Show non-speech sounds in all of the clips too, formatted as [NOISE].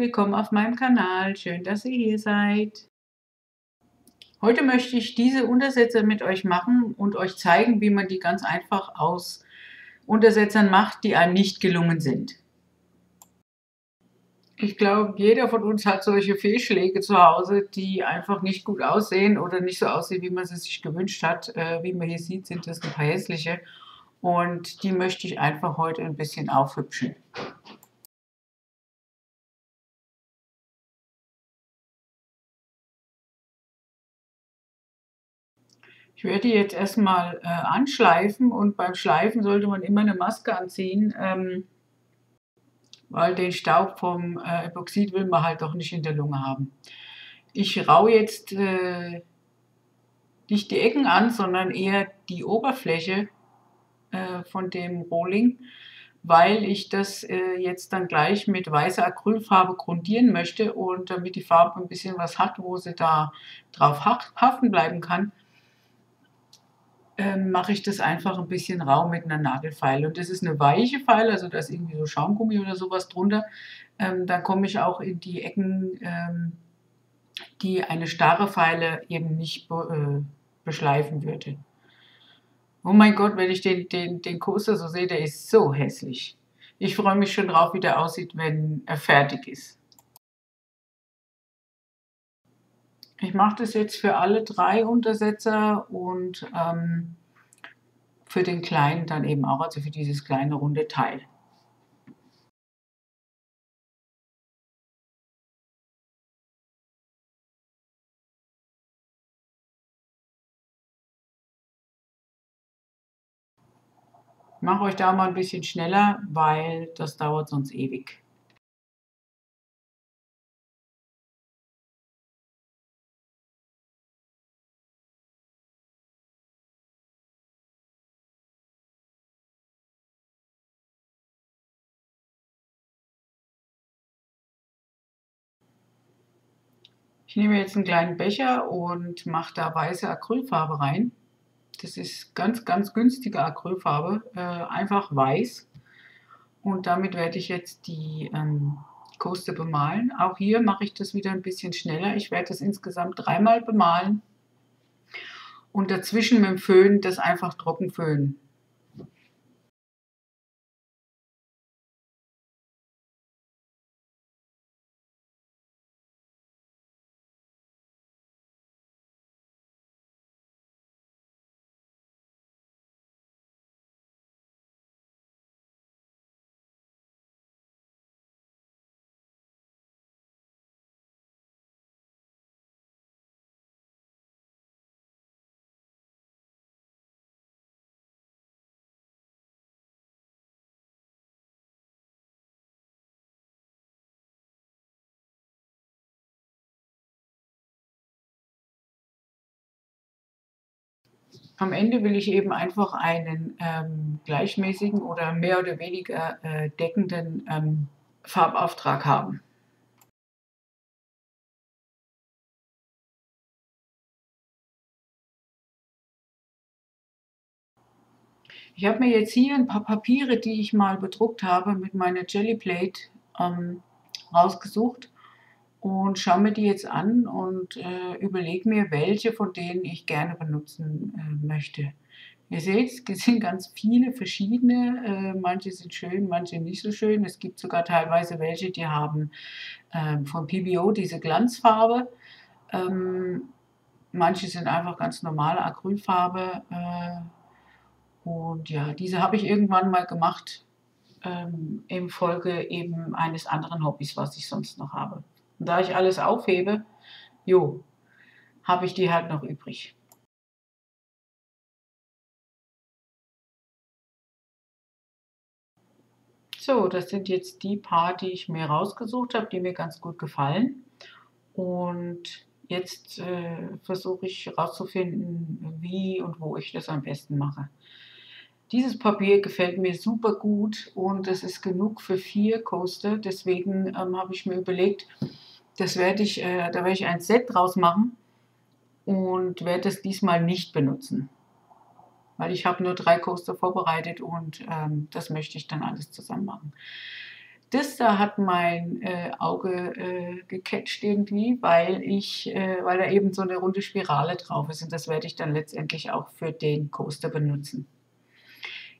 willkommen auf meinem Kanal. Schön, dass ihr hier seid. Heute möchte ich diese Untersätze mit euch machen und euch zeigen, wie man die ganz einfach aus Untersetzern macht, die einem nicht gelungen sind. Ich glaube, jeder von uns hat solche Fehlschläge zu Hause, die einfach nicht gut aussehen oder nicht so aussehen, wie man sie sich gewünscht hat. Äh, wie man hier sieht, sind das ein paar hässliche. Und die möchte ich einfach heute ein bisschen aufhübschen. Ich werde die jetzt erstmal äh, anschleifen und beim Schleifen sollte man immer eine Maske anziehen, ähm, weil den Staub vom äh, Epoxid will man halt doch nicht in der Lunge haben. Ich rau jetzt äh, nicht die Ecken an, sondern eher die Oberfläche äh, von dem Rohling, weil ich das äh, jetzt dann gleich mit weißer Acrylfarbe grundieren möchte und damit die Farbe ein bisschen was hat, wo sie da drauf haften bleiben kann, ähm, mache ich das einfach ein bisschen rau mit einer Nagelfeile. Und das ist eine weiche Feile, also da ist irgendwie so Schaumgummi oder sowas drunter. Ähm, da komme ich auch in die Ecken, ähm, die eine starre Feile eben nicht be äh, beschleifen würde. Oh mein Gott, wenn ich den, den, den Coaster so sehe, der ist so hässlich. Ich freue mich schon drauf, wie der aussieht, wenn er fertig ist. Ich mache das jetzt für alle drei Untersetzer und ähm, für den kleinen dann eben auch, also für dieses kleine runde Teil. Mache euch da mal ein bisschen schneller, weil das dauert sonst ewig. Ich nehme jetzt einen kleinen Becher und mache da weiße Acrylfarbe rein. Das ist ganz, ganz günstige Acrylfarbe, äh, einfach weiß. Und damit werde ich jetzt die ähm, Coaster bemalen. Auch hier mache ich das wieder ein bisschen schneller. Ich werde das insgesamt dreimal bemalen und dazwischen mit dem Föhn das einfach trocken föhnen. Am Ende will ich eben einfach einen ähm, gleichmäßigen oder mehr oder weniger äh, deckenden ähm, Farbauftrag haben. Ich habe mir jetzt hier ein paar Papiere, die ich mal bedruckt habe, mit meiner Jellyplate ähm, rausgesucht und schaue mir die jetzt an und äh, überlege mir, welche von denen ich gerne benutzen äh, möchte. Ihr seht, es sind ganz viele verschiedene, äh, manche sind schön, manche nicht so schön. Es gibt sogar teilweise welche, die haben ähm, von PBO diese Glanzfarbe. Ähm, manche sind einfach ganz normale Acrylfarbe. Äh, und ja, diese habe ich irgendwann mal gemacht, ähm, im Folge eben eines anderen Hobbys, was ich sonst noch habe. Und da ich alles aufhebe, jo, habe ich die halt noch übrig. So, das sind jetzt die paar, die ich mir rausgesucht habe, die mir ganz gut gefallen. Und jetzt äh, versuche ich herauszufinden, wie und wo ich das am besten mache. Dieses Papier gefällt mir super gut und es ist genug für vier Coaster. Deswegen ähm, habe ich mir überlegt, das werde ich, äh, da werde ich ein Set draus machen und werde es diesmal nicht benutzen. Weil ich habe nur drei Coaster vorbereitet und ähm, das möchte ich dann alles zusammen machen. Das da hat mein äh, Auge äh, gecatcht irgendwie, weil ich, äh, weil da eben so eine runde Spirale drauf ist und das werde ich dann letztendlich auch für den Coaster benutzen.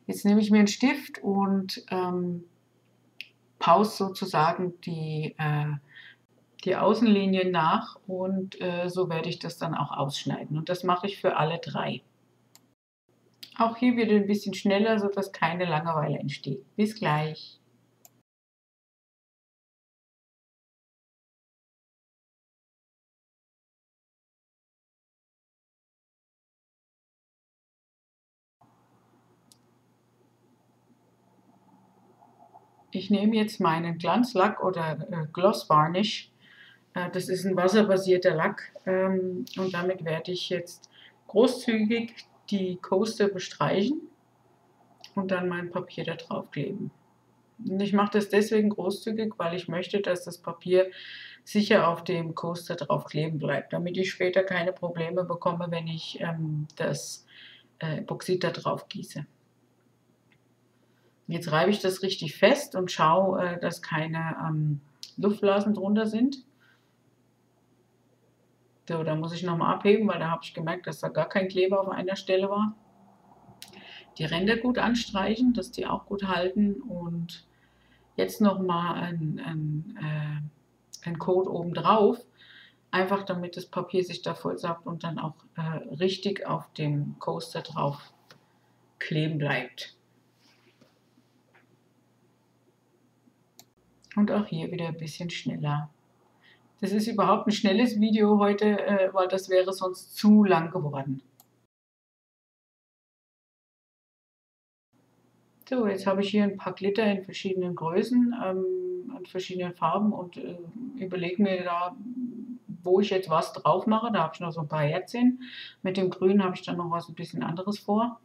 Jetzt nehme ich mir einen Stift und ähm, pause sozusagen die, äh, die Außenlinien nach und äh, so werde ich das dann auch ausschneiden. Und das mache ich für alle drei. Auch hier wieder ein bisschen schneller, sodass keine Langeweile entsteht. Bis gleich. Ich nehme jetzt meinen Glanzlack oder äh, Gloss Varnish. Äh, das ist ein wasserbasierter Lack ähm, und damit werde ich jetzt großzügig die Coaster bestreichen und dann mein Papier da drauf kleben. Und ich mache das deswegen großzügig, weil ich möchte, dass das Papier sicher auf dem Coaster drauf kleben bleibt, damit ich später keine Probleme bekomme, wenn ich ähm, das äh, Epoxid da drauf gieße. Jetzt reibe ich das richtig fest und schaue, äh, dass keine ähm, Luftblasen drunter sind. So, da muss ich nochmal abheben, weil da habe ich gemerkt, dass da gar kein Kleber auf einer Stelle war. Die Ränder gut anstreichen, dass die auch gut halten und jetzt nochmal ein, ein, äh, ein Coat oben drauf, einfach damit das Papier sich da vollsaugt und dann auch äh, richtig auf dem Coaster drauf kleben bleibt. Und auch hier wieder ein bisschen schneller. Das ist überhaupt ein schnelles Video heute, äh, weil das wäre sonst zu lang geworden. So, jetzt habe ich hier ein paar Glitter in verschiedenen Größen, ähm, in verschiedenen Farben und äh, überlege mir da, wo ich jetzt was drauf mache. Da habe ich noch so ein paar Herzchen. Mit dem Grün habe ich dann noch was ein bisschen anderes vor.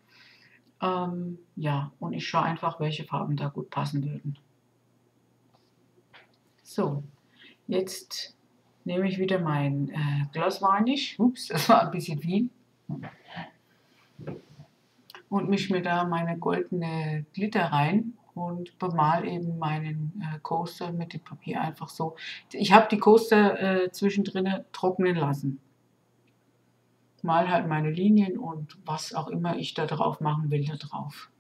Ähm, ja, und ich schaue einfach, welche Farben da gut passen würden. So, jetzt nehme ich wieder mein äh, Glas Varnish. Ups, das war ein bisschen viel. Und mische mir da meine goldene Glitter rein und bemal eben meinen äh, Coaster mit dem Papier einfach so. Ich habe die Coaster äh, zwischendrin trocknen lassen. Mal halt meine Linien und was auch immer ich da drauf machen will, da drauf.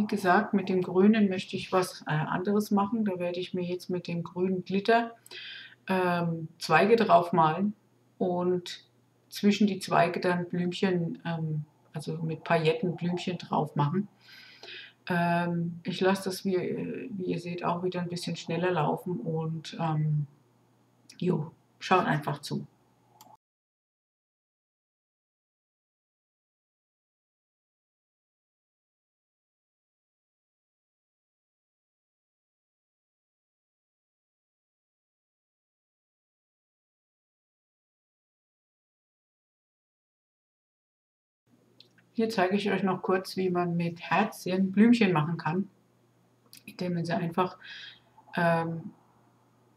Wie gesagt, mit dem Grünen möchte ich was äh, anderes machen. Da werde ich mir jetzt mit dem grünen Glitter ähm, Zweige drauf malen und zwischen die Zweige dann Blümchen, ähm, also mit Pailletten Blümchen drauf machen. Ähm, ich lasse das, wie, wie, ihr seht, auch wieder ein bisschen schneller laufen und ähm, jo, schaut einfach zu. Hier zeige ich euch noch kurz, wie man mit Herzchen Blümchen machen kann, indem man sie einfach ähm,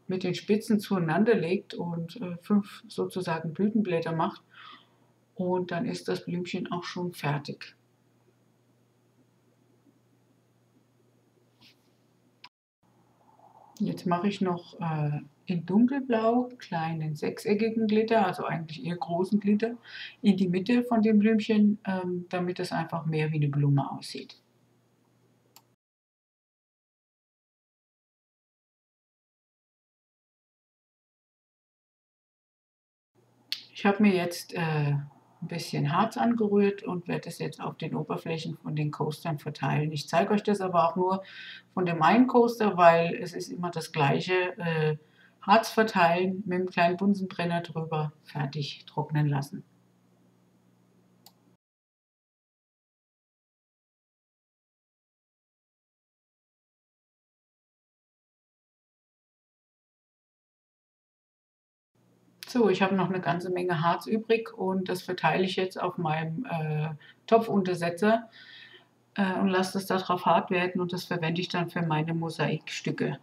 mit den Spitzen zueinander legt und äh, fünf sozusagen Blütenblätter macht. Und dann ist das Blümchen auch schon fertig. Jetzt mache ich noch äh, in dunkelblau kleinen sechseckigen Glitter, also eigentlich eher großen Glitter, in die Mitte von dem Blümchen, ähm, damit es einfach mehr wie eine Blume aussieht. Ich habe mir jetzt äh, ein bisschen Harz angerührt und werde es jetzt auf den Oberflächen von den Coastern verteilen. Ich zeige euch das aber auch nur von dem einen Coaster, weil es ist immer das gleiche. Äh, Harz verteilen, mit einem kleinen Bunsenbrenner drüber, fertig trocknen lassen. So, ich habe noch eine ganze Menge Harz übrig und das verteile ich jetzt auf meinem äh, Topfuntersetzer äh, und lasse das darauf hart werden und das verwende ich dann für meine Mosaikstücke.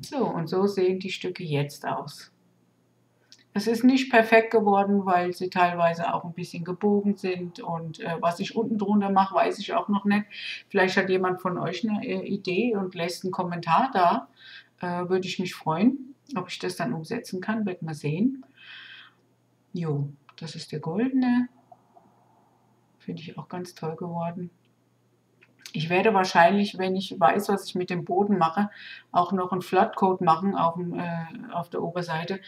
So, und so sehen die Stücke jetzt aus. Es ist nicht perfekt geworden, weil sie teilweise auch ein bisschen gebogen sind. Und äh, was ich unten drunter mache, weiß ich auch noch nicht. Vielleicht hat jemand von euch eine äh, Idee und lässt einen Kommentar da. Äh, Würde ich mich freuen. Ob ich das dann umsetzen kann, wird man sehen. Jo, das ist der goldene. Finde ich auch ganz toll geworden. Ich werde wahrscheinlich, wenn ich weiß, was ich mit dem Boden mache, auch noch einen Flatcoat machen auf, dem, äh, auf der Oberseite,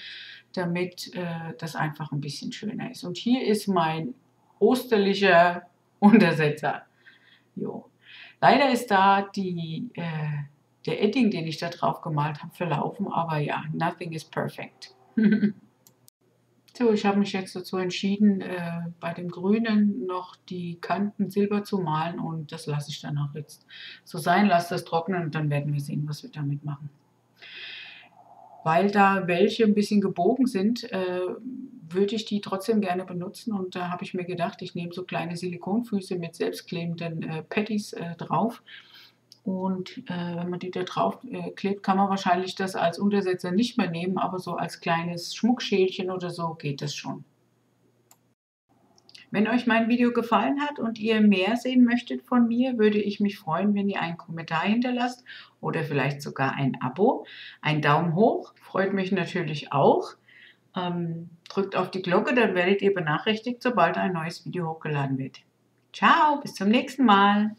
damit äh, das einfach ein bisschen schöner ist. Und hier ist mein osterlicher [LAUGHS] Untersetzer. Jo. Leider ist da die, äh, der Edding, den ich da drauf gemalt habe, verlaufen, aber ja, nothing is perfect. [LAUGHS] So, ich habe mich jetzt dazu entschieden, äh, bei dem Grünen noch die Kanten silber zu malen und das lasse ich dann auch jetzt so sein, lasse das trocknen und dann werden wir sehen, was wir damit machen. Weil da welche ein bisschen gebogen sind, äh, würde ich die trotzdem gerne benutzen und da habe ich mir gedacht, ich nehme so kleine Silikonfüße mit selbstklebenden äh, Patties äh, drauf und äh, wenn man die da drauf äh, klebt, kann man wahrscheinlich das als Untersetzer nicht mehr nehmen, aber so als kleines Schmuckschälchen oder so geht das schon. Wenn euch mein Video gefallen hat und ihr mehr sehen möchtet von mir, würde ich mich freuen, wenn ihr einen Kommentar hinterlasst oder vielleicht sogar ein Abo. Ein Daumen hoch freut mich natürlich auch. Ähm, drückt auf die Glocke, dann werdet ihr benachrichtigt, sobald ein neues Video hochgeladen wird. Ciao, bis zum nächsten Mal.